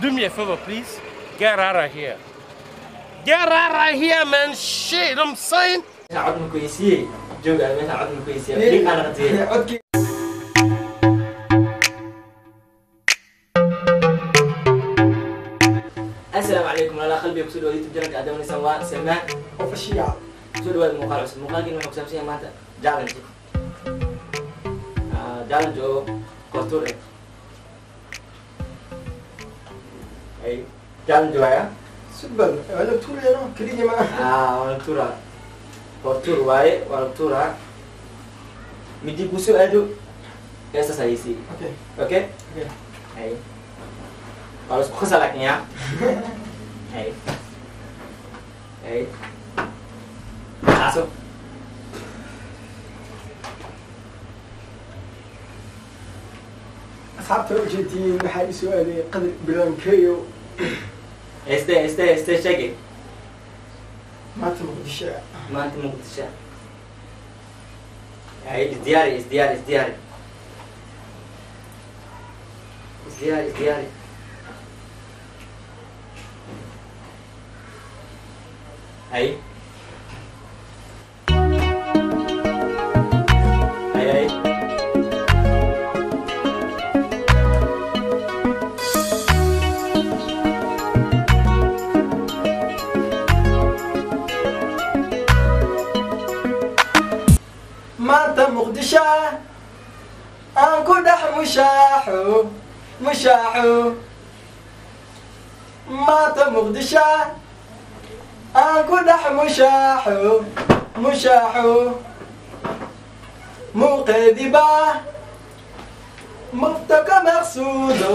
Do me a favor, please. Get out of here. Get out of here, man. Shit, I'm saying. السلام عليكم على قلبي بسود وليد بجنة عدم سواء سماء وفشيا بسود وليد مقالع سماء مقالع كنو حكسام سيما جعلن سيكم डन kotor ya. Hey, jalan jo ya? Sebel, eh, walau tur ya no, kiri ni mah. Ah, walau tur lah. Kotor wae, walau tur lah. Midi kusu ayo, biasa saya isi. Okay. Okay. Okay. Hey. Kalau suka salaknya. hey. Hey. Masuk. صعبت الأرجنتين محاي سؤالي قدر بلانكيو إستا إستا إستا شاقي ما انت مقدشة ما انت مقدشة هاي ازدياري ازدياري ازدياري. ازدياري ازدياري. هاي ازدياري maanta muqdisho aan ku dhex mushaaxo mushaaxo maanta muqdisho aan ku dhex mushaaxo mushaaxo muuqeediba muftaka maqsuudo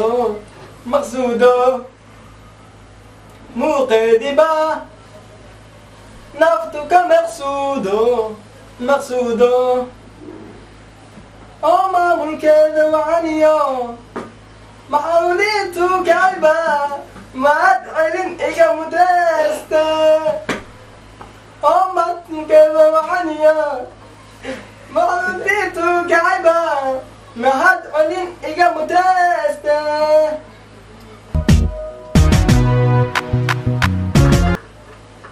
maqsuudo muuqeediba naftuka maqsuudo maqsuudo oo maamulkeeda wacaniyo maxawliintu kacayba mahad celin iga mudeeste oo maamulkeeda wacaniyo maxawliintu kacayba mahad celin iga mudeeste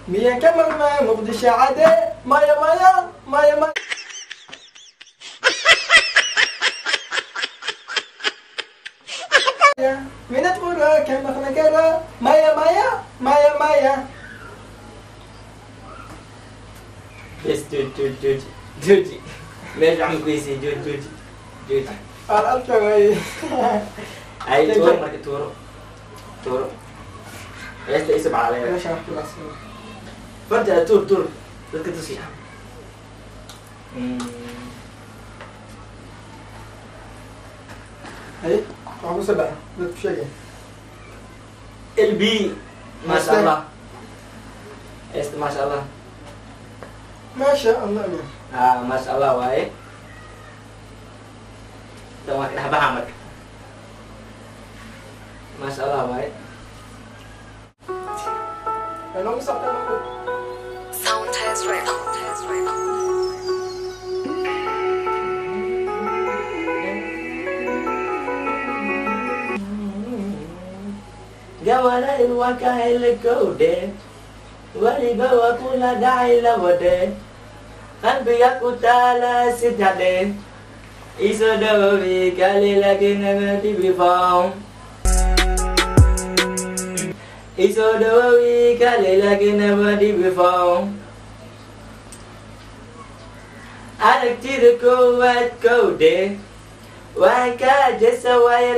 miyan ka marmaa muqdisho cade maya maya maya maya minad kara maya maya maya maya Yes, jooj, jooj, jooj. Jooji. Meesha waxaan ku heysay jooj, jooji. Jooji. alabta way Ay, tuuro marka tuuro. Tuuro. Heesta isoo bacaleeya. meesha wax kulaasay Farta tuur, tuur. Dadka tusi. Mm. hay LB Masya Allah. Este Masya Allah. Masya Allah ah, Masya Allah waaye eh. dan waa ka dhex baxaa marka Masya Allah waaye eh. Sound has rhythm. gawala il waka il kode wali bawa kula dai la wode. Kalbi aku tala sitade iso dobi kali lagi nama tibi bom iso dobi kali lagi nama tibi Anak tidur kuat kode Wahai kajah sawai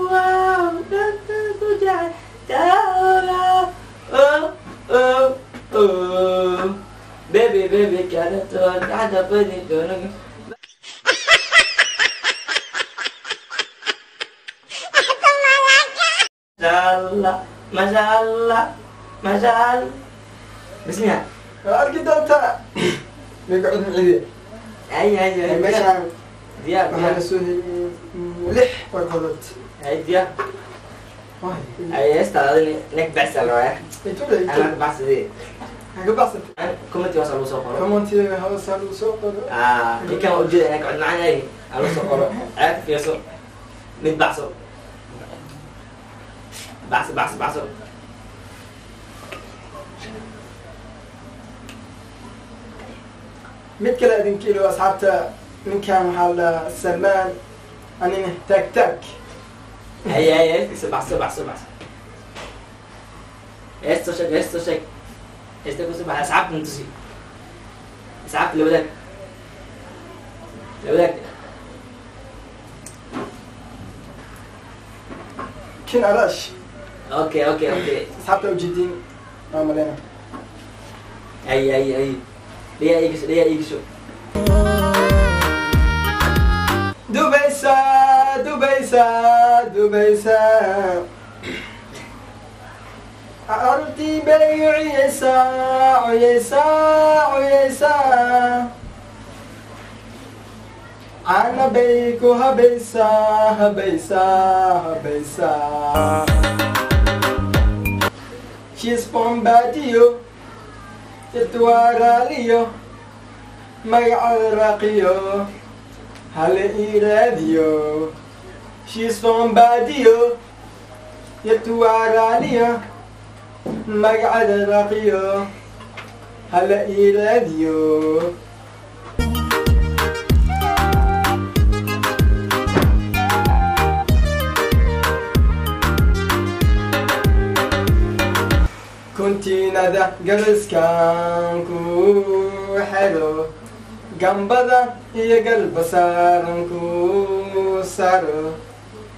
بك أنا تعتقدني كونك Allah, masya Allah, masya Allah. Bismillah. Kalau kita tak, mereka untuk ini. Ayo ayo. Macam dia. Mahal suhi mulih perkolat. Ayo dia. Ayo, setelah ini, nek best lah ya. Itu lah. Anak pasti. أنا بعس دي haga baxsat أنا كومنتي hoosaa lagu soo qoro هي كان موجود هناك قعد معنا هاي على وصل قرا عارف يا سو ميت بعصو بعص بعص بعصو mid kale idinkiilo asxaabta ninkan waxaa la salmaan anina taag taag هاي هاي هاي بعص بعص بعص esto shek esto asaabta tusi asaabta la wadaag la wadaag kin alash okay okay okay asaabta ujeedin maa malena. Ay ay ay dhayaa iigisho dhayaa iigisho dubaysa dubaysa dubaysa artii bay cuyeysaa cuyeysaa cuyeysaa caana bay ku habaysaa habaysaa habaysaa shiis bombaadiyo jadwaaraaliyo magacoda raaqiyo hale iiraadiyo shiis bombaadiyo jadwaaraaliyo magacada raaqiyo hale iraadiyo kuntiinada gariskan ku xidho gambada iyo galbasaaran ku saro.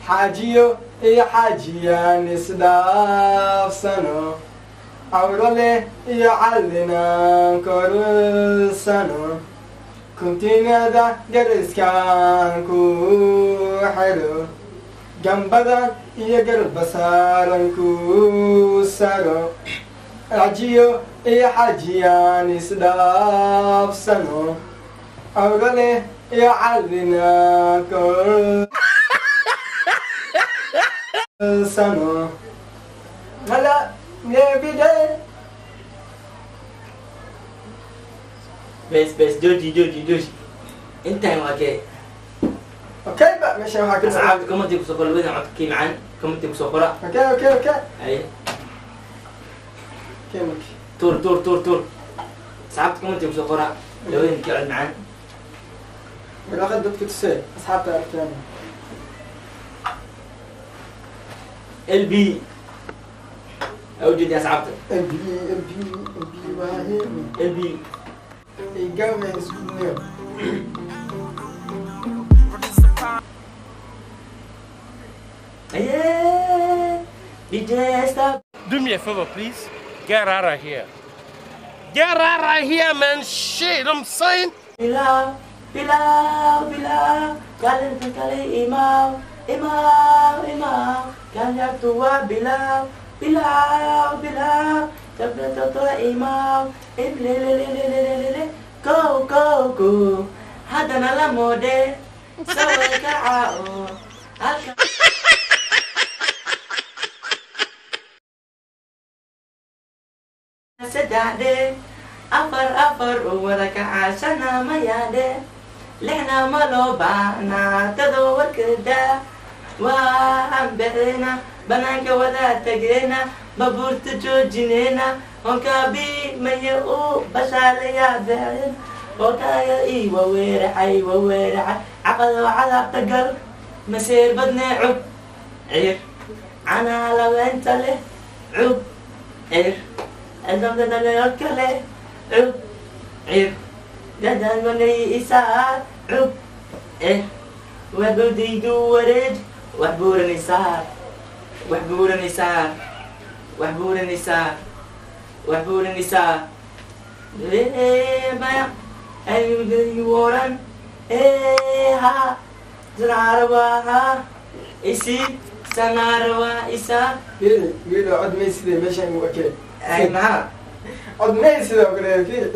Xaajiyo iyo xajiyaan isdhaafsano cawro leh iyo cadlinaan korursano kuntiinada gariskaan ku xero gambadan iyo garbasaaran ku saro rajiyo iyo xajiyaan isdhaafsano cawro leh iyo cadlinaan kor callina korsano hala nebide bes bes jooji jooji jooji intaan waa kee okay ba meesha waxaa ka asxaabta socda commenti kusoo qora labada codkii macaan commenti kusoo qora okay okay okay ay okay marki tuur tuur tuur tuur asxaabta commenti kusoo qora labada ninkii cod macaan ال بي اوجد يا سعادتك ال بي ال بي ال بي واحد ال بي الجامعة سكولية DJ stop. Do me a favor, please. Get out of here. Get out of here, man. Shit, I'm saying. Imaw, imaw, kanya tuwa bilaw, bilaw, bilaw, tabla tatwa imaw, iblilililililili, eh, go, go, go, hadana la mode, sawa ka alka... sadexde afar afar wada kacaashana mayaadhe lixna ma loo baahnaa tadoo warkada waxaan baxeynaa banaanka wadaad tageynaa babuurta joojineyna onkaabimaya u bashaalayaa been okaaga i waweeracay waweeracay caqadoo cadaabta gal maseer badnee cub ciir canaa laweynta leh cub ciir cidabdadaleod kale cub ciir dadaan manay isaar cub ciir wadodaydu wareej wax buuranaysaa wax buuranaysaa wax buuranaysaa wax buuranaysaa maya ayudayu waran ha zinaarabaha isi sanaarawa isa fiiri wiilo cod mayside meeshaan u ekee ay maxaa cod maysida oo kale fiiri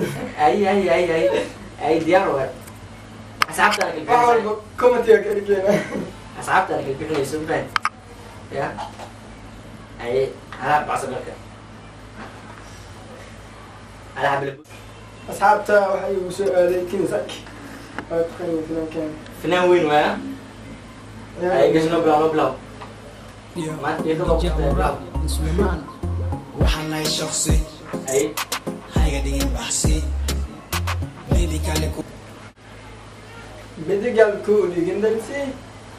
ay ay ay ay ay diyaar waay asxaabtaan wax kalbixinaysa walba commentiga ka dhigeena asxaabtaan kalbixinayso fahad ya ay alaab bacsa marka alaab la asxaabta waxay igu soo aaday kinsak waa taqaani filankan fanaan weyn waaya ay gasho no bilaw no bilaw maanta iyo dadoo qabtay bilaw waxaan nahay shaksi ay hayga dhigin baxsi midi kale ku midigal ku dhigin dagsi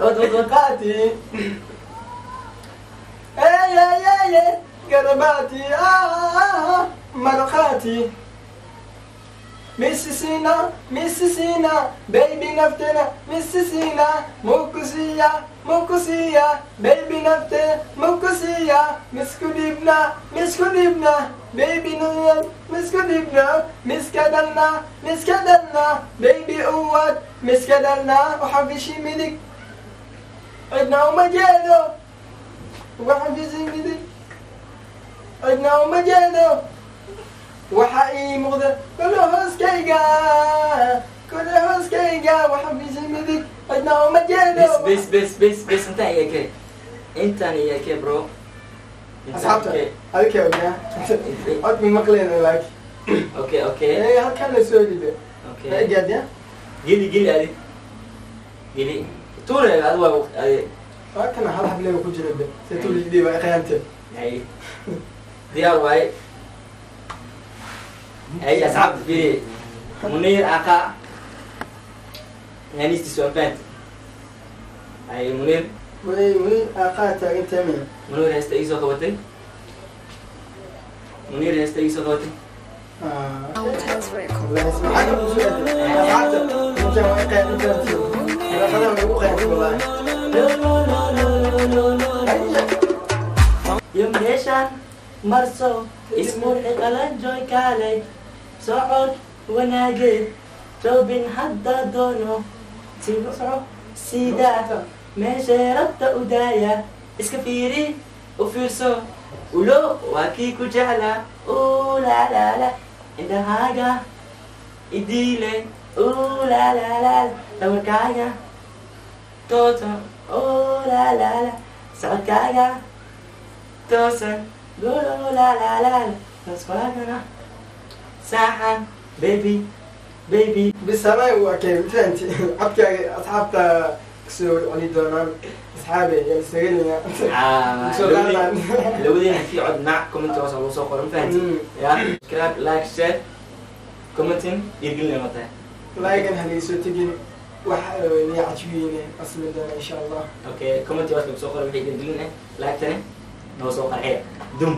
قاتي اي اي اي قرباتي آه مرقاتي ميسيسينا ميسيسينا بيبي نفتنا ميسيسينا موكسيا موكسيا بيبي نفتنا موكسيا مسكو ديبنا مسكو ديبنا بيبي نويل مسكو ديبنا مسكدلنا مسكدلنا بيبي قوات مسكدلنا وحفشي مدك عندنا هما جانا واحد في زنجدي عندنا هما جانا وحقيم غدا كله هسكي جا كله هسكي جا واحد في زنجدي عندنا هما جانا بس بس بس بس بس انت يا كي. انت أنا يا كي برو. اصحابته هذيك يا ابني قلت من مقلين لك أوكي أوكي. إيه هالكلمه سوري أوكي. جد يا. قلي قلي علي. قلي tuurey ad waa muqtay akana hal hableeba ku jira de setuulidiiba khiyaante ay diyaar waaye ay asxaabta firi. munir aqa naanistiisu anfaant ay munir munir aqa taagan taamiya munir heesta igi soo qabatay. Munir heesta igi soo qabatay. Ah, that's very cool. حاجة ku soo aaday asxaabta intaan waa iqayaan intaan raqadan way u qayaantay wallahi yo meeshaan marso ismurxi qalanjoy kaalay socod wanaageed joobin hadda doono siso sida meeshay rabta u daaya iska fiiri u fiirso doosan olalaala socodkaaga doosan gololalaalaal masqolagana saaxan baby baby. Bisana waa kee fahanti codkaaga asxaabta ka soo cuni doonaan asxaabe yaalsagalina ah, lawadeen haddii cod nac comment hoos lagu soo qoran fahanti yaa subscribe like share commenting dhiirgelin ma tahay like an halaysoo tegin waxawey cajweyne asmi doona insha allah okay comment waa lagu soo qora wixii daldilin ah lacagtana noo soo qarxiya dum